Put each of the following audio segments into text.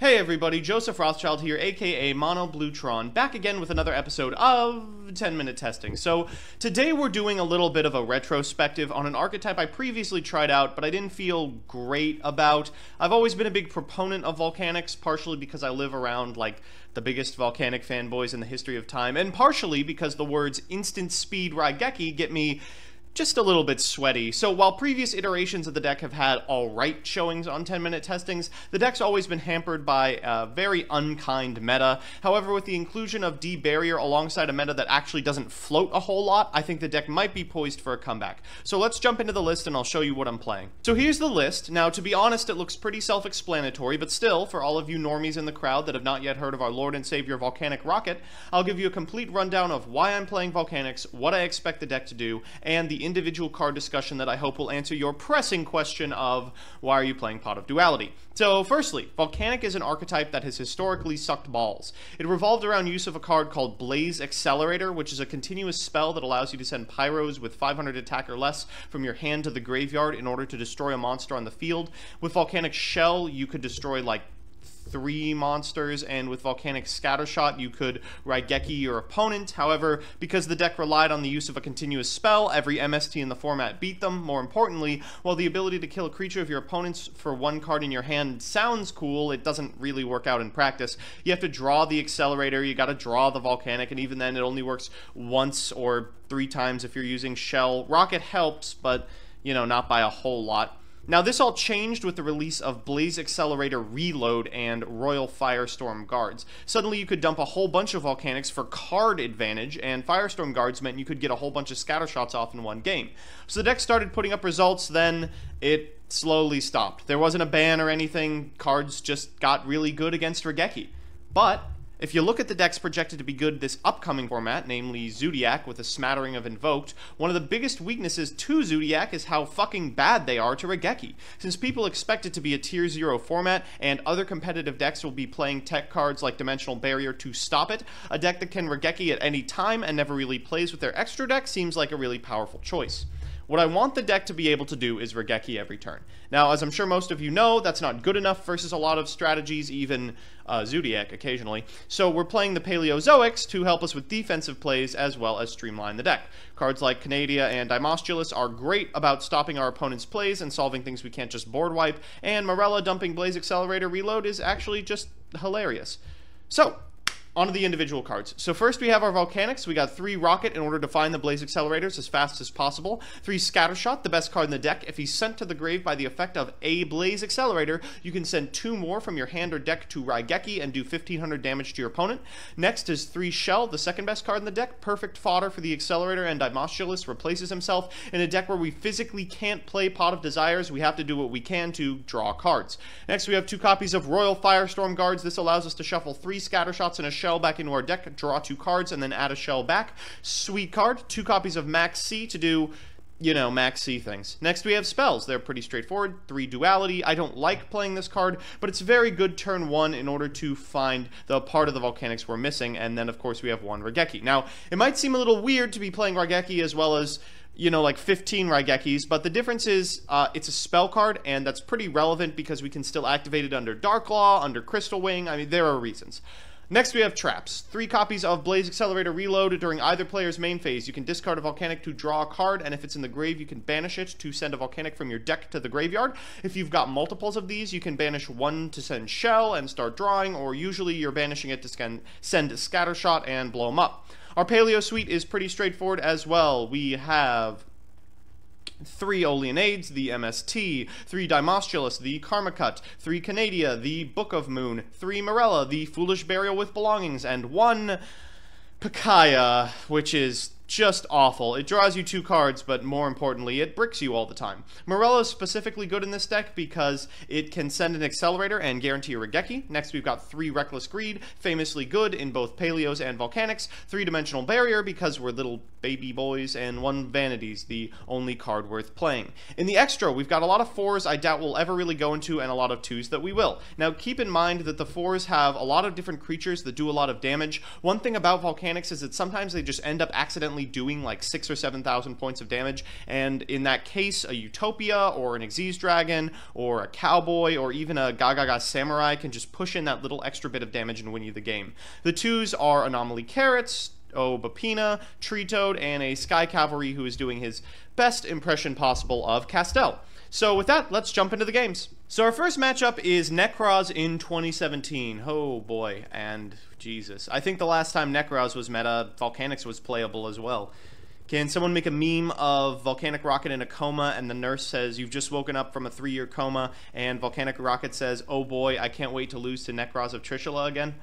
Hey everybody, Joseph Rothschild here, aka Mono Bluetron, back again with another episode of 10 Minute Testing. So, today we're doing a little bit of a retrospective on an archetype I previously tried out, but I didn't feel great about. I've always been a big proponent of volcanics, partially because I live around, like, the biggest volcanic fanboys in the history of time, and partially because the words instant speed Raigeki get me just a little bit sweaty. So while previous iterations of the deck have had alright showings on 10 minute testings, the deck's always been hampered by a very unkind meta. However, with the inclusion of D Barrier alongside a meta that actually doesn't float a whole lot, I think the deck might be poised for a comeback. So let's jump into the list and I'll show you what I'm playing. So here's the list. Now, to be honest, it looks pretty self-explanatory, but still, for all of you normies in the crowd that have not yet heard of our Lord and Savior Volcanic Rocket, I'll give you a complete rundown of why I'm playing Volcanics, what I expect the deck to do, and the individual card discussion that I hope will answer your pressing question of why are you playing Pot of Duality? So, firstly, Volcanic is an archetype that has historically sucked balls. It revolved around use of a card called Blaze Accelerator, which is a continuous spell that allows you to send Pyros with 500 attack or less from your hand to the graveyard in order to destroy a monster on the field. With Volcanic Shell, you could destroy like three monsters, and with Volcanic Scattershot, you could Raigeki your opponent. However, because the deck relied on the use of a continuous spell, every MST in the format beat them. More importantly, while the ability to kill a creature of your opponent's for one card in your hand sounds cool, it doesn't really work out in practice. You have to draw the Accelerator, you gotta draw the Volcanic, and even then it only works once or three times if you're using Shell. Rocket helps, but, you know, not by a whole lot. Now, this all changed with the release of Blaze Accelerator Reload and Royal Firestorm Guards. Suddenly, you could dump a whole bunch of Volcanics for card advantage, and Firestorm Guards meant you could get a whole bunch of scatter shots off in one game. So the deck started putting up results, then it slowly stopped. There wasn't a ban or anything, cards just got really good against Raigeki. But if you look at the decks projected to be good this upcoming format, namely Zoodiac with a smattering of Invoked, one of the biggest weaknesses to Zoodiac is how fucking bad they are to Raigeki. Since people expect it to be a tier 0 format, and other competitive decks will be playing tech cards like Dimensional Barrier to stop it, a deck that can Raigeki at any time and never really plays with their extra deck seems like a really powerful choice. What I want the deck to be able to do is Raigeki every turn. Now, as I'm sure most of you know, that's not good enough versus a lot of strategies, even uh, Zoodiac occasionally. So we're playing the Paleozoics to help us with defensive plays as well as streamline the deck. Cards like Canadia and Dimostulus are great about stopping our opponent's plays and solving things we can't just board wipe, and Marrella dumping Blaze Accelerator Reload is actually just hilarious. So, onto the individual cards. So first we have our Volcanics. We got three Rocket in order to find the Blaze Accelerators as fast as possible. Three Scattershot, the best card in the deck. If he's sent to the grave by the effect of a Blaze Accelerator, you can send two more from your hand or deck to Raigeki and do 1500 damage to your opponent. Next is three Shell, the second best card in the deck. Perfect fodder for the Accelerator and Dimostulus replaces himself. In a deck where we physically can't play Pot of Desires, we have to do what we can to draw cards. Next we have two copies of Royal Firestorm Guards. This allows us to shuffle three Scattershots in a shell back into our deck, draw two cards, and then add a shell back. Sweet card. Two copies of Max C to do you know, max C things. Next, we have spells. They're pretty straightforward. Three duality. I don't like playing this card, but it's very good turn one in order to find the part of the volcanics we're missing. And then, of course, we have one Raigeki. Now, it might seem a little weird to be playing Raigeki as well as you know, like 15 Raigekis, but the difference is uh, it's a spell card, and that's pretty relevant because we can still activate it under Dark Law, under Crystal Wing. I mean, there are reasons. Next, we have traps. Three copies of Blaze Accelerator Reload during either player's main phase. You can discard a Volcanic to draw a card, and if it's in the grave, you can banish it to send a Volcanic from your deck to the graveyard. If you've got multiples of these, you can banish one to send Shell and start drawing, or usually you're banishing it to send Scattershot and blow them up. Our Paleo Suite is pretty straightforward as well. We have three Oleanades, the MST, three Dimostulus, the Karmacut, three Canadia, the Book of Moon, three Marrella, the Foolish Burial with Belongings, and one Pikaia, which is just awful. It draws you two cards, but more importantly, it bricks you all the time. Morello is specifically good in this deck because it can send an Accelerator and guarantee a Raigeki. Next, we've got three Reckless Greed, famously good in both Paleos and Volcanics. Three-Dimensional Barrier because we're little baby boys, and one Vanities, the only card worth playing. In the extra, we've got a lot of fours I doubt we'll ever really go into, and a lot of twos that we will. Now, keep in mind that the fours have a lot of different creatures that do a lot of damage. One thing about Volcanics is that sometimes they just end up accidentally accidentally doing like six or 7,000 points of damage, and in that case, a Utopia or an Xyz Dragon or a Cowboy or even a Gagaga Samurai can just push in that little extra bit of damage and win you the game. The twos are Anomaly Carrots, Opabinia, Tree Toad, and a Sky Cavalry who is doing his best impression possible of Castel. So with that, let's jump into the games. So our first matchup is Nekroz in 2017. Oh boy, and Jesus. I think the last time Nekroz was meta, Volcanics was playable as well. Can someone make a meme of Volcanic Rocket in a coma and the nurse says, You've just woken up from a three year coma, and Volcanic Rocket says, Oh boy, I can't wait to lose to Nekroz of Trishula again?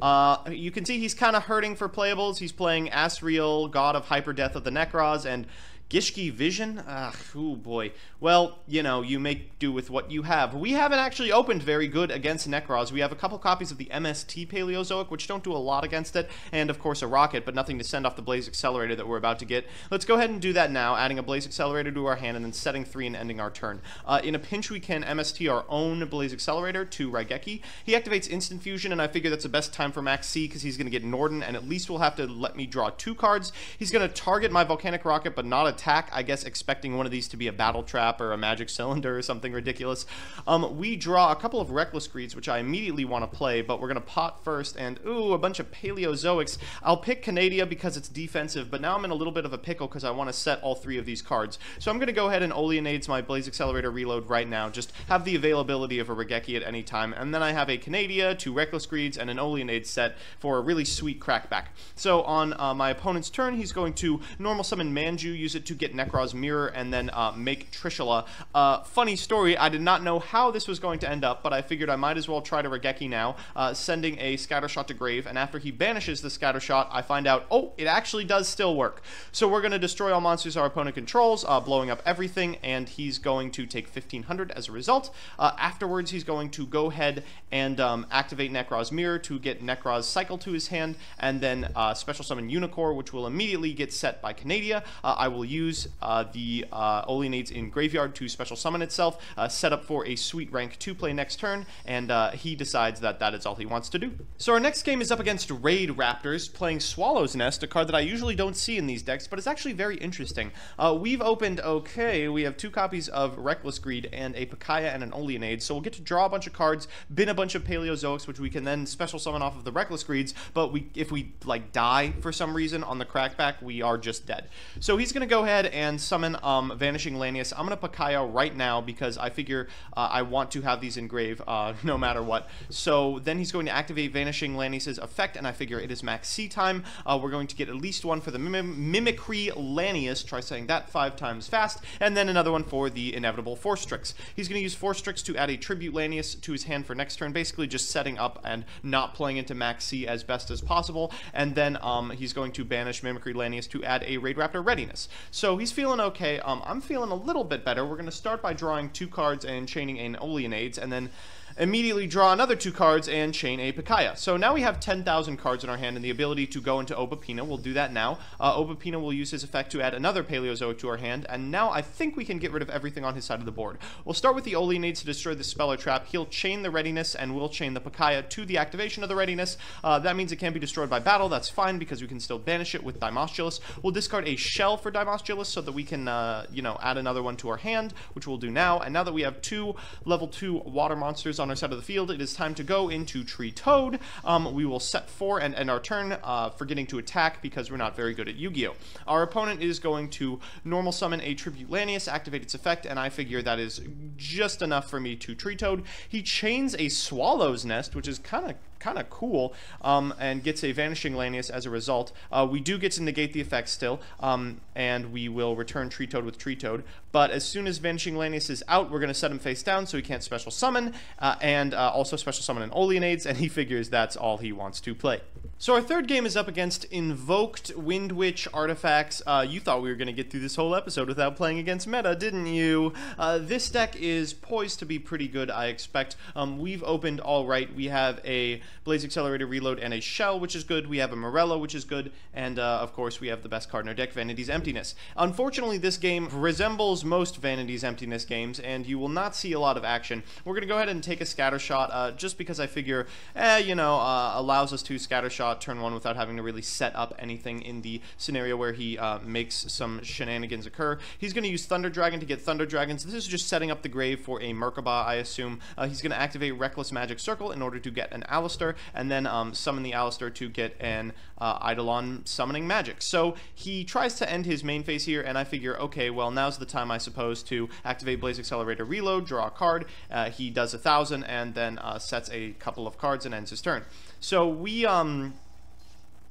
Uh, you can see he's kind of hurting for playables. He's playing Asriel, God of Hyper Death of the Nekroz, and Gishki Vision? Ah, oh boy. Well, you know, you make do with what you have. We haven't actually opened very good against Nekroz. We have a couple copies of the MST Paleozoic, which don't do a lot against it, and of course a rocket, but nothing to send off the Blaze Accelerator that we're about to get. Let's go ahead and do that now, adding a Blaze Accelerator to our hand and then setting three and ending our turn. Uh, in a pinch, we can MST our own Blaze Accelerator to Raigeki. He activates Instant Fusion, and I figure that's the best time for Max C because he's going to get Norden, and at least we'll have to let me draw two cards. He's going to target my Volcanic Rocket, but not attack, I guess expecting one of these to be a battle trap or a magic cylinder or something ridiculous. Um, we draw a couple of Reckless Greeds, which I immediately want to play, but we're going to pot first, and ooh, a bunch of Paleozoics. I'll pick Canadia because it's defensive, but now I'm in a little bit of a pickle because I want to set all three of these cards. So I'm going to go ahead and Oleanades my Blaze Accelerator reload right now, just have the availability of a Raigeki at any time, and then I have a Canadia, two Reckless Greeds, and an Oleanade set for a really sweet crackback. So on uh, my opponent's turn, he's going to normal summon Manju, use it to get next Nekroz Mirror, and then uh, make Trishula. Uh, funny story, I did not know how this was going to end up, but I figured I might as well try to Raigeki now, uh, sending a Scatter Shot to Grave, and after he banishes the Scatter Shot, I find out, oh, it actually does still work. So we're going to destroy all monsters our opponent controls, uh, blowing up everything, and he's going to take 1500 as a result. Uh, afterwards, he's going to go ahead and um, activate Nekroz Mirror to get Nekroz Cycle to his hand, and then uh, Special Summon Unicorn, which will immediately get set by Canadia. I will use uh, the uh, in Graveyard to special summon itself, uh, set up for a sweet rank 2 play next turn, and uh, he decides that that is all he wants to do. So our next game is up against Raidraptors, playing Swallow's Nest, a card that I usually don't see in these decks, but it's actually very interesting. Uh, we've opened, okay, we have two copies of Reckless Greed and a Pikaia and an Oleanade, so we'll get to draw a bunch of cards, bin a bunch of Paleozoics, which we can then special summon off of the Reckless Greeds, but we if we, like, die for some reason on the crackback, we are just dead. So he's going to go ahead and summon um, Vanishing Lanius. I'm going to Pikaia right now because I figure uh, I want to have these engrave uh, no matter what. So then he's going to activate Vanishing Lanius's effect, and I figure it is max C time. Uh, we're going to get at least one for the mim Mimicry Lanius. Try saying that five times fast. And then another one for the inevitable Force Strix. He's going to use Force Strix to add a Tribute Lanius to his hand for next turn, basically just setting up and not playing into max C as best as possible. And then um, he's going to banish Mimicry Lanius to add a Raid Raptor Readiness. So he's feeling okay. Um, I'm feeling a little bit better. We're going to start by drawing two cards and chaining an Oleanades, and then immediately draw another two cards and chain a Pikaia. So now we have 10,000 cards in our hand and the ability to go into Opabinia. We'll do that now. Uh, Opabinia will use his effect to add another Paleozoic to our hand, and now I think we can get rid of everything on his side of the board. We'll start with the Oleanades to destroy the Speller Trap. He'll chain the Readiness, and we'll chain the Pikaia to the activation of the Readiness. Uh, that means it can't be destroyed by battle. That's fine, because we can still banish it with Dimostulus. We'll discard a Shell for Dimostulus so that we can, uh, you know, add another one to our hand, which we'll do now. And now that we have two level 2 water monsters on our side of the field, it is time to go into Treatoad. Um, we will set four and end our turn, uh, forgetting to attack because we're not very good at Yu-Gi-Oh! Our opponent is going to normal summon a Tribute Lanius, activate its effect, and I figure that is just enough for me to Treatoad. He chains a Swallow's Nest, which is kind of kind of cool, um, and gets a Vanishing Lanius as a result. Uh, we do get to negate the effect still, um, and we will return Treatoad with Treatoad. But as soon as Vanishing Lanius is out, we're going to set him face down so he can't special summon, uh, and uh, also special summon an Oleanades, and he figures that's all he wants to play. So our third game is up against Invoked Wind Witch Artifacts. Uh, you thought we were going to get through this whole episode without playing against meta, didn't you? Uh, this deck is poised to be pretty good, I expect. Um, we've opened all right. We have a Blaze Accelerator Reload and a Shell, which is good. We have a Morello, which is good. And, uh, of course, we have the best card in our deck, Vanity's Emptiness. Unfortunately, this game resembles most Vanity's Emptiness games, and you will not see a lot of action. We're going to go ahead and take a Scatter Shot, uh, just because I figure, eh, you know, uh, allows us to Scatter Shot Turn one without having to really set up anything in the scenario where he uh, makes some shenanigans occur. He's going to use Thunder Dragon to get Thunder Dragons. This is just setting up the grave for a Merkaba, I assume. Uh, he's going to activate Reckless Magic Circle in order to get an Aleister, and then um, summon the Aleister to get an uh, Eidolon summoning magic. So he tries to end his main phase here, and I figure, okay, well, now's the time, I suppose, to activate Blaze Accelerator Reload, draw a card. Uh, he does a thousand, and then uh, sets a couple of cards and ends his turn. So we um,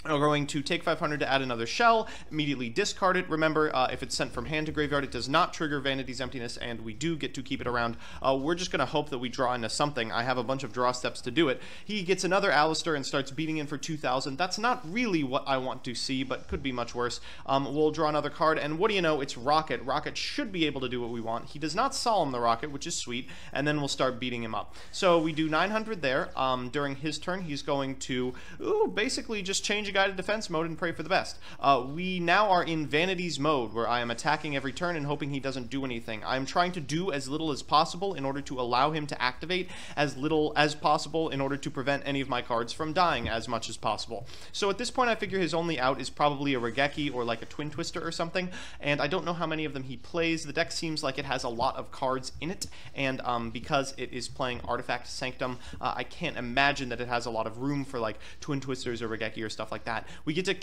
are going to take 500 to add another shell, immediately discard it. Remember, uh, if it's sent from hand to graveyard, it does not trigger Vanity's Emptiness, and we do get to keep it around. Uh, we're just going to hope that we draw into something. I have a bunch of draw steps to do it. He gets another Aleister and starts beating in for 2,000. That's not really what I want to see, but could be much worse. Um, we'll draw another card, and what do you know? It's Rocket. Rocket should be able to do what we want. He does not Solemn the Rocket, which is sweet, and then we'll start beating him up. So we do 900 there. Um, during his turn, he's going to ooh, basically just change to defense mode and pray for the best. Uh, we now are in vanities mode, where I am attacking every turn and hoping he doesn't do anything. I'm trying to do as little as possible in order to allow him to activate as little as possible in order to prevent any of my cards from dying as much as possible. So at this point, I figure his only out is probably a Raigeki or like a Twin Twister or something, and I don't know how many of them he plays. The deck seems like it has a lot of cards in it, and um, because it is playing Artifact Sanctum, uh, I can't imagine that it has a lot of room for like Twin Twisters or Raigeki or stuff like that. We get to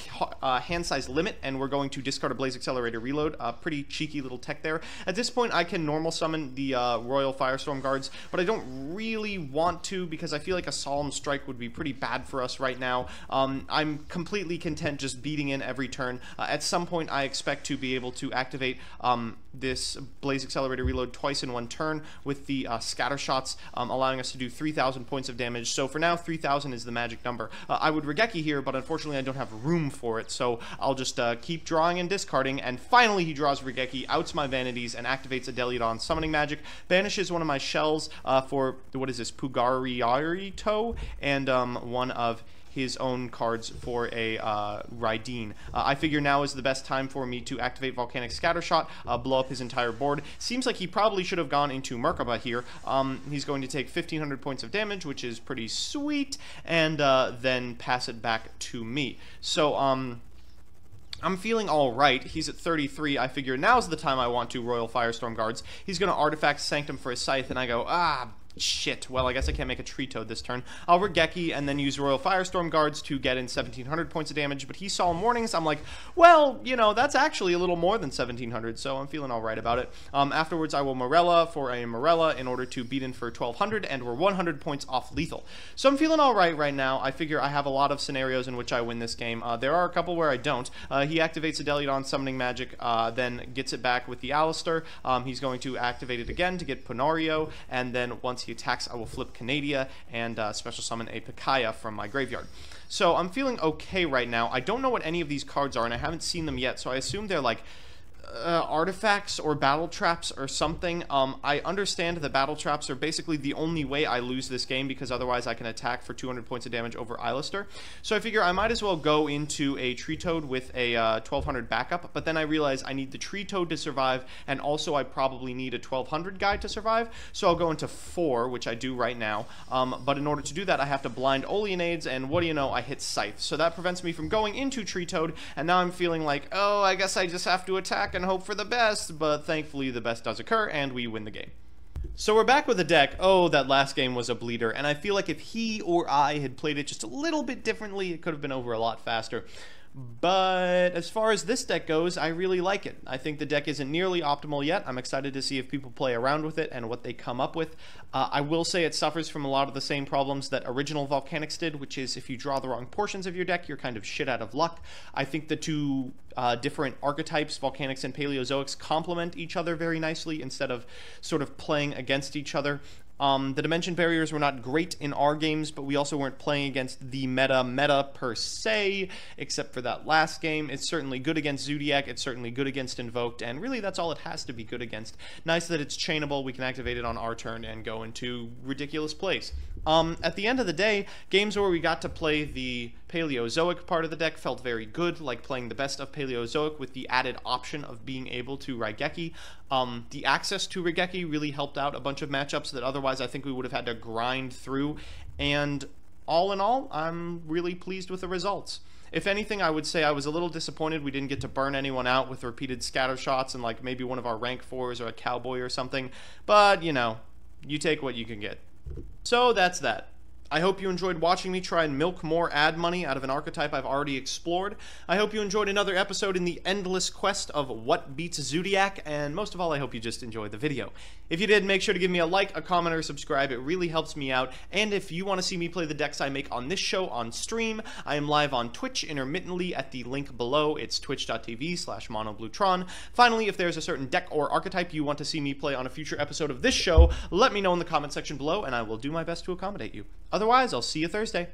uh, hand size limit, and we're going to discard a Blaze Accelerator Reload. Uh, pretty cheeky little tech there. At this point, I can normal summon the uh, Royal Firestorm Guards, but I don't really want to because I feel like a Solemn Strike would be pretty bad for us right now. Um, I'm completely content just beating in every turn. Uh, at some point, I expect to be able to activate um, this Blaze Accelerator Reload twice in one turn with the uh, Scatter Shots, um, allowing us to do 3,000 points of damage. So for now, 3,000 is the magic number. Uh, I would Raigeki here, but unfortunately I don't have room for it, so I'll just uh, keep drawing and discarding, and finally he draws Raigeki, outs my Vanities, and activates Eidolon. Summoning Magic, banishes one of my shells uh, for, what is this, Purgatrio, and um, one of his own cards for a uh, Raideen. Uh, I figure now is the best time for me to activate Volcanic Scattershot, uh, blow up his entire board. Seems like he probably should have gone into Merkaba here. Um, he's going to take 1,500 points of damage, which is pretty sweet, and uh, then pass it back to me. So, um... I'm feeling all right. He's at 33. I figure now's the time I want to Royal Firestorm Guards. He's going to Artifact Sanctum for his Scythe, and I go, ah, Shit, well, I guess I can't make a Treatoad this turn. I'll Raigeki and then use Royal Firestorm Guards to get in 1700 points of damage, but he saw Mornings. I'm like, well, you know, that's actually a little more than 1700, so I'm feeling alright about it. Um, afterwards, I will Marrella for a Marrella in order to beat in for 1200, and we're 100 points off lethal. So I'm feeling alright right now. I figure I have a lot of scenarios in which I win this game. Uh, there are a couple where I don't. Uh, he activates Eidolon Summoning Magic, uh, then gets it back with the Aleister. Um, he's going to activate it again to get Ponario, and then once he attacks, I will flip Canadia and uh, special summon a Pikaia from my graveyard. So I'm feeling okay right now. I don't know what any of these cards are, and I haven't seen them yet, so I assume they're like uh, artifacts or battle traps or something. Um, I understand that battle traps are basically the only way I lose this game because otherwise I can attack for 200 points of damage over Aleister. So I figure I might as well go into a Treatoad with a uh, 1200 backup, but then I realize I need the Treatoad to survive, and also I probably need a 1200 guy to survive, so I'll go into 4, which I do right now. Um, but in order to do that, I have to blind Oleanades, and what do you know, I hit Scythe. So that prevents me from going into Treatoad, and now I'm feeling like, oh, I guess I just have to attack and hope for the best, but thankfully the best does occur, and we win the game. So we're back with the deck. Oh, that last game was a bleeder, and I feel like if he or I had played it just a little bit differently, it could have been over a lot faster. But as far as this deck goes, I really like it. I think the deck isn't nearly optimal yet. I'm excited to see if people play around with it and what they come up with. Uh, I will say it suffers from a lot of the same problems that original Volcanics did, which is if you draw the wrong portions of your deck, you're kind of shit out of luck. I think the two uh, different archetypes, Volcanics and Paleozoics, complement each other very nicely instead of sort of playing against each other. Um, the dimension barriers were not great in our games, but we also weren't playing against the meta meta per se, except for that last game. It's certainly good against Zoodiac, it's certainly good against Invoked, and really that's all it has to be good against. Nice that it's chainable, we can activate it on our turn and go into ridiculous plays. Um, at the end of the day, games where we got to play the Paleozoic part of the deck felt very good, like playing the best of Paleozoic with the added option of being able to Raigeki. Um, the access to Raigeki really helped out a bunch of matchups that otherwise I think we would have had to grind through, and all in all, I'm really pleased with the results. If anything, I would say I was a little disappointed we didn't get to burn anyone out with repeated scatter shots and like maybe one of our rank fours or a cowboy or something. But, you know, you take what you can get. So that's that. I hope you enjoyed watching me try and milk more ad money out of an archetype I've already explored. I hope you enjoyed another episode in the endless quest of what beats Zoodiac, and most of all, I hope you just enjoyed the video. If you did, make sure to give me a like, a comment, or subscribe. It really helps me out. And if you want to see me play the decks I make on this show on stream, I am live on Twitch intermittently at the link below. It's twitch.tv slash monobluetron. Finally, if there's a certain deck or archetype you want to see me play on a future episode of this show, let me know in the comment section below, and I will do my best to accommodate you. Otherwise, I'll see you Thursday.